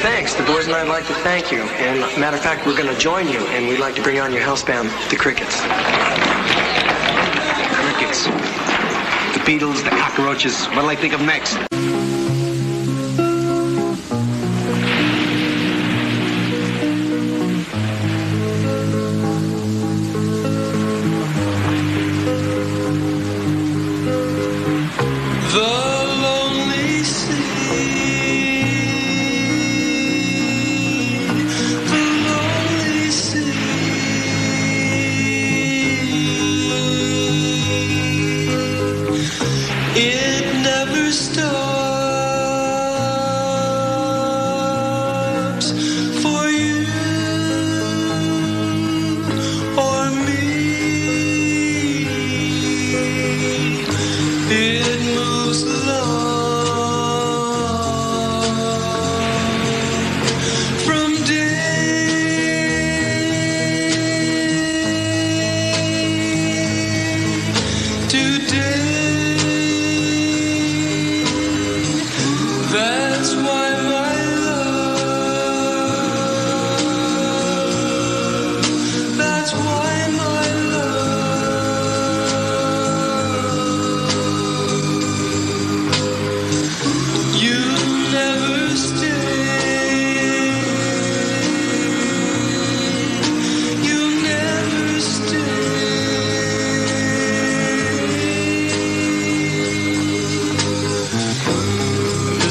thanks. The boys and I'd like to thank you. And matter of fact, we're going to join you, and we'd like to bring on your house band, the Crickets. Crickets. The Beatles, the cockroaches. What'll I think of next? crystal